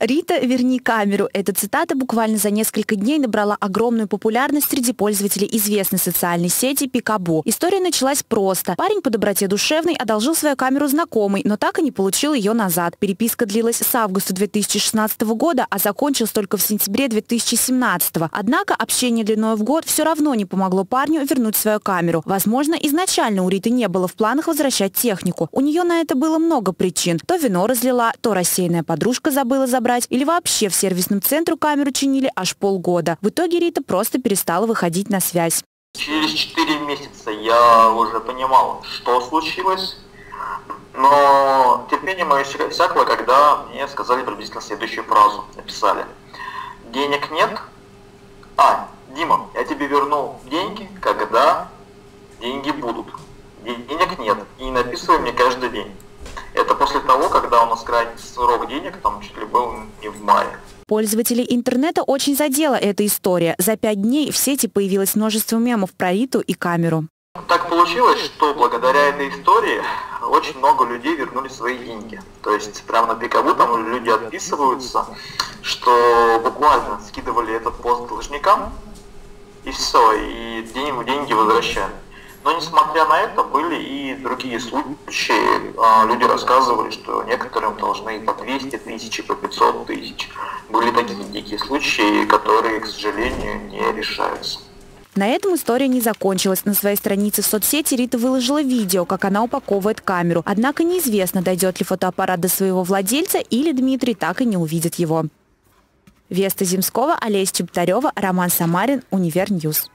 Рита, верни камеру. Эта цитата буквально за несколько дней набрала огромную популярность среди пользователей известной социальной сети Пикабу. История началась просто. Парень по доброте душевной одолжил свою камеру знакомой, но так и не получил ее назад. Переписка длилась с августа 2016 года, а закончилась только в сентябре 2017. Однако общение длиной в год все равно не помогло парню вернуть свою камеру. Возможно, изначально у Риты не было в планах возвращать технику. У нее на это было много причин. То вино разлила, то рассеянная подружка забыла забрать брать, или вообще в сервисном центру камеру чинили аж полгода. В итоге Рита просто перестала выходить на связь. Через 4 месяца я уже понимал, что случилось, но терпение мое всякого, когда мне сказали приблизительно следующую фразу, написали. Денег нет? А, Дима, я тебе верну деньги, когда деньги будут. Денег нет. И написывай мне каждый день. Это после того, когда у нас крайний срок денег, там чуть ли был не в мае. Пользователей интернета очень задела эта история. За пять дней в сети появилось множество мемов про Риту и камеру. Так получилось, что благодаря этой истории очень много людей вернули свои деньги. То есть прямо на пикову там люди отписываются, что буквально скидывали этот пост должникам, и все, и деньги возвращали. Но несмотря на это, были и другие случаи. А, люди рассказывали, что некоторым должны по 200 тысяч, по 500 тысяч. Были такие дикие случаи, которые, к сожалению, не решаются. На этом история не закончилась. На своей странице в соцсети Рита выложила видео, как она упаковывает камеру. Однако неизвестно, дойдет ли фотоаппарат до своего владельца или Дмитрий так и не увидит его. Веста Земского, Олеся Чептарева, Роман Самарин, UniverNews.